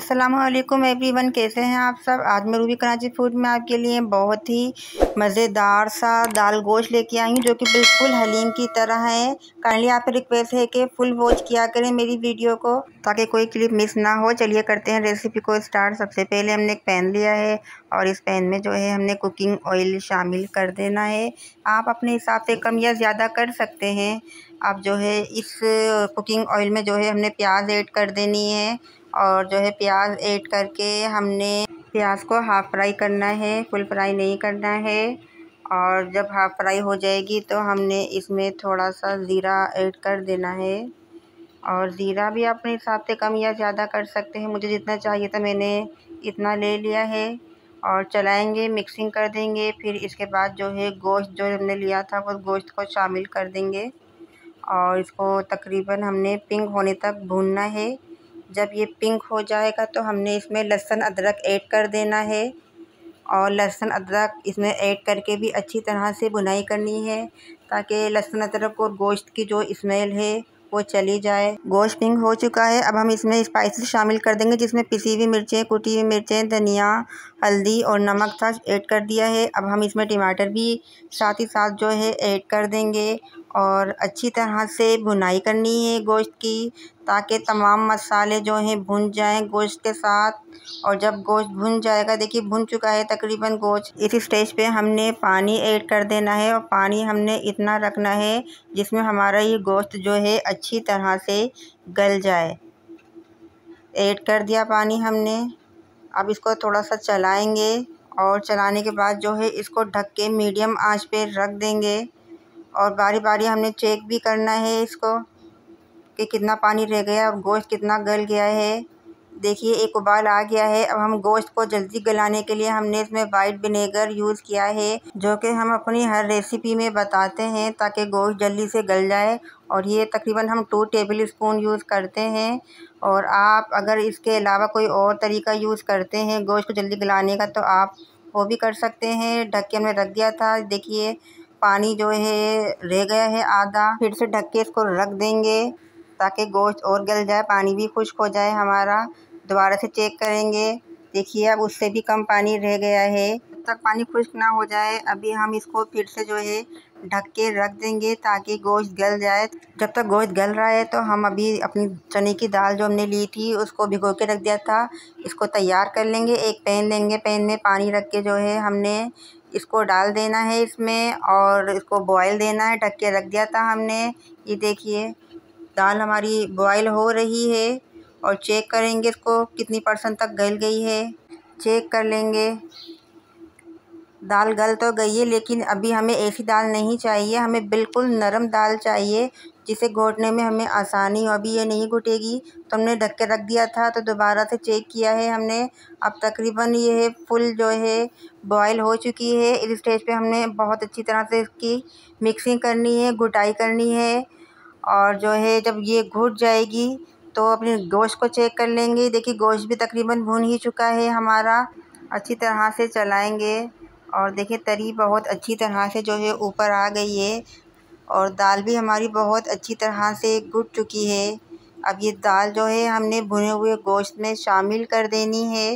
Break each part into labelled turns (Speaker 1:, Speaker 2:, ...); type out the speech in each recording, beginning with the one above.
Speaker 1: वालेकुम एवरीवन, कैसे हैं आप सब? आज मैं रूबी कराची फ़ूड में आपके लिए बहुत ही मज़ेदार सा दाल गोश्त लेके आई हूँ, जो कि बिल्कुल हलीम की तरह है। काइंडली आपसे रिक्वेस्ट है कि फुल वॉच किया करें मेरी वीडियो को, ताकि कोई क्लिप मिस ना हो। चलिए करते हैं रेसिपी को स्टार्ट सबसे पहले हमने एक पैन लिया है, और इस पैन में जो है हमने कुकिंग ऑयल शामिल कर देना है। आप अपने हिसाब से कम या ज़्यादा कर सकते हैं। अब जो है इस कुकिंग ऑयल में जो है हमने प्याज ऐड कर देनी है। और जो है प्याज ऐड करके हमने प्याज को हाफ़ फ्राई करना है, फुल फ्राई नहीं करना है। और जब हाफ़ फ्राई हो जाएगी तो हमने इसमें थोड़ा सा ज़ीरा ऐड कर देना है। और ज़ीरा भी अपने हिसाब से कम या ज़्यादा कर सकते हैं। मुझे जितना चाहिए था मैंने इतना ले लिया है। और चलाएँगे मिक्सिंग कर देंगे, फिर इसके बाद जो है गोश्त जो हमने लिया था, वो गोश्त को शामिल कर देंगे। और इसको तकरीबन हमने पिंक होने तक भूनना है। जब ये पिंक हो जाएगा तो हमने इसमें लहसुन अदरक ऐड कर देना है। और लहसुन अदरक इसमें ऐड करके भी अच्छी तरह से बुनाई करनी है, ताकि लहसुन अदरक और गोश्त की जो स्मेल है वो चली जाए। गोश्त पिंक हो चुका है। अब हम इसमें स्पाइसेस शामिल कर देंगे, जिसमें पिसी हुई मिर्चें, कुटी हुई मिर्चें, धनिया हल्दी और नमक था, ऐड कर दिया है। अब हम इसमें टमाटर भी साथ ही साथ जो है ऐड कर देंगे और अच्छी तरह से भुनाई करनी है गोश्त की, ताकि तमाम मसाले जो हैं भुन जाएँ गोश्त के साथ। और जब गोश्त भुन जाएगा, देखिए भुन चुका है तकरीबन गोश्त। इस स्टेज पे हमने पानी ऐड कर देना है और पानी हमने इतना रखना है जिसमें हमारा ये गोश्त जो है अच्छी तरह से गल जाए। ऐड कर दिया पानी हमने। अब इसको थोड़ा सा चलाएँगे और चलाने के बाद जो है इसको ढक के मीडियम आँच पे रख देंगे। और बारी बारी हमने चेक भी करना है इसको कि कितना पानी रह गया और गोश्त कितना गल गया है। देखिए, एक उबाल आ गया है। अब हम गोश्त को जल्दी गलाने के लिए हमने इसमें वाइट विनेगर यूज़ किया है, जो कि हम अपनी हर रेसिपी में बताते हैं ताकि गोश्त जल्दी से गल जाए। और ये तकरीबन हम टू टेबल स्पून यूज़ करते हैं। और आप अगर इसके अलावा कोई और तरीका यूज़ करते हैं गोश्त को जल्दी गलाने का तो आप वो भी कर सकते हैं। ढक के हमने रख दिया था, देखिए, पानी जो है, रह गया है आधा। फिर से ढक के इसको रख देंगे ताकि गोश्त और गल जाए, पानी भी खुश्क हो जाए हमारा। दोबारा से चेक करेंगे। देखिए, अब उससे भी कम पानी रह गया है। जब तक पानी खुश्क ना हो जाए, अभी हम इसको फिर से जो है, ढक के रख देंगे ताकि गोश्त गल जाए। जब तक गोश्त गल रहा है तो हम अभी अपनी चने की दाल जो हमने ली थी, उसको भिगो के रख दिया था। इसको तैयार कर लेंगे। एक पैन लेंगे पैन में पानी रख के जो है, हमने इसको डाल देना है इसमें और इसको बॉयल देना है। ढक के रख दिया था हमने। ये देखिए, दाल हमारी बॉयल हो रही है। और चेक करेंगे इसको कितनी परसेंट तक गल गई है। चेक कर लेंगे। दाल गल तो गई है, लेकिन अभी हमें ऐसी दाल नहीं चाहिए। हमें बिल्कुल नरम दाल चाहिए, जिसे घोटने में हमें आसानी हो अभी ये नहीं घुटेगी। तो हमने ढक के रख दिया था तो दोबारा से चेक किया है हमने। अब तकरीबन ये है, फुल जो है, बॉयल हो चुकी है। इस स्टेज पे हमने बहुत अच्छी तरह से इसकी मिक्सिंग करनी है घुटाई करनी है। और जो है, जब ये घुट जाएगी तो अपने गोश्त को चेक कर लेंगे। देखिए, गोश्त भी तकरीबन भून ही चुका है हमारा। अच्छी तरह से चलाएँगे। और देखिए, तरी बहुत अच्छी तरह से जो है ऊपर आ गई है। और दाल भी हमारी बहुत अच्छी तरह से घुट चुकी है। अब ये दाल जो है हमने भुने हुए गोश्त में शामिल कर देनी है।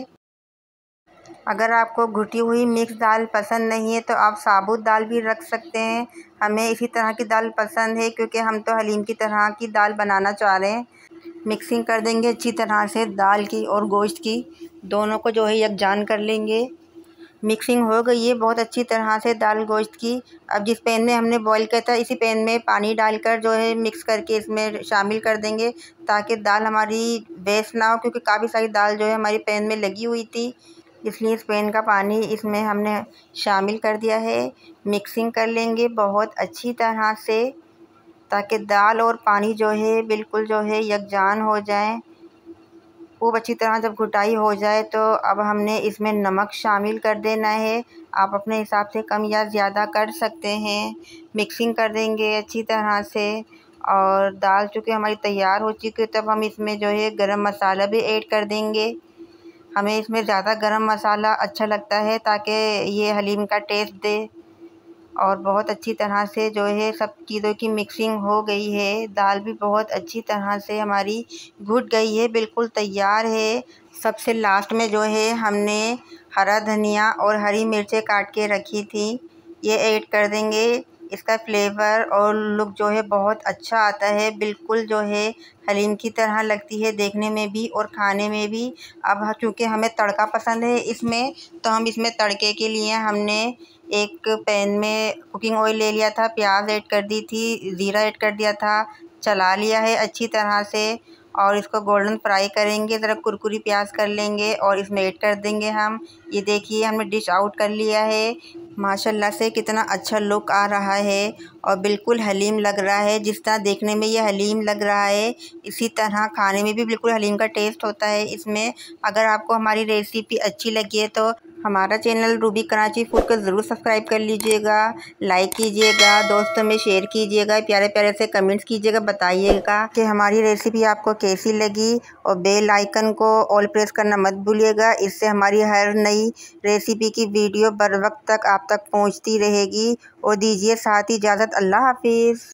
Speaker 1: अगर आपको घुटी हुई मिक्स दाल पसंद नहीं है तो आप साबुत दाल भी रख सकते हैं। हमें इसी तरह की दाल पसंद है, क्योंकि हम तो हलीम की तरह की दाल बनाना चाह रहे हैं। मिक्सिंग कर देंगे अच्छी तरह से, दाल की और गोश्त की। दोनों को जो है यकजान कर लेंगे। मिक्सिंग हो गई है बहुत अच्छी तरह से दाल गोश्त की। अब जिस पैन में हमने बॉईल किया था, इसी पैन में पानी डालकर जो है मिक्स करके इसमें शामिल कर देंगे, ताकि दाल हमारी वेस्ट ना हो, क्योंकि काफ़ी सारी दाल जो है हमारी पैन में लगी हुई थी। इसलिए इस पैन का पानी इसमें हमने शामिल कर दिया है। मिक्सिंग कर लेंगे बहुत अच्छी तरह से। ताकि दाल और पानी जो है, बिल्कुल जो है, यकजान हो जाए। खूब अच्छी तरह जब घुटाई हो जाए तो अब हमने इसमें नमक शामिल कर देना है। आप अपने हिसाब से कम या ज़्यादा कर सकते हैं। मिक्सिंग कर देंगे अच्छी तरह से। और दाल चूँकि हमारी तैयार हो चुकी है, तब हम इसमें जो है गरम मसाला भी ऐड कर देंगे। हमें इसमें ज़्यादा गरम मसाला अच्छा लगता है, ताकि ये हलीम का टेस्ट दे। और बहुत अच्छी तरह से जो है सब चीज़ों की मिक्सिंग हो गई है। दाल भी बहुत अच्छी तरह से हमारी घुट गई है, बिल्कुल तैयार है। सबसे लास्ट में जो है हमने हरा धनिया और हरी मिर्चें काट के रखी थी। ये ऐड कर देंगे। इसका फ्लेवर और लुक जो है बहुत अच्छा आता है। बिल्कुल जो है हलीम की तरह लगती है देखने में भी और खाने में भी। अब चूँकि हमें तड़का पसंद है इसमें तो हम इसमें तड़के के लिए हमने एक पैन में कुकिंग ऑयल ले लिया था, प्याज ऐड कर दी थी, ज़ीरा ऐड कर दिया था, चला लिया है अच्छी तरह से और इसको गोल्डन फ्राई करेंगे, ज़रा कुरकुरी प्याज कर लेंगे और इसमें ऐड कर देंगे हम। ये देखिए, हमने डिश आउट कर लिया है। माशाल्लाह से कितना अच्छा लुक आ रहा है और बिल्कुल हलीम लग रहा है। जिस तरह देखने में ये हलीम लग रहा है, इसी तरह खाने में भी बिल्कुल हलीम का टेस्ट होता है। इसमें अगर आपको हमारी रेसिपी अच्छी लगी है तो हमारा चैनल रूबी कराची फ़ूड को ज़रूर सब्सक्राइब कर लीजिएगा लाइक कीजिएगा, दोस्तों में शेयर कीजिएगा प्यारे प्यारे से कमेंट्स कीजिएगा, बताइएगा कि हमारी रेसिपी आपको कैसी लगी और बेल आइकन को ऑल प्रेस करना मत भूलिएगा, इससे हमारी हर नई रेसिपी की वीडियो बर वक्त तक आप तक पहुँचती रहेगी और दीजिए साथ ही इजाज़त, अल्लाह हाफिज़।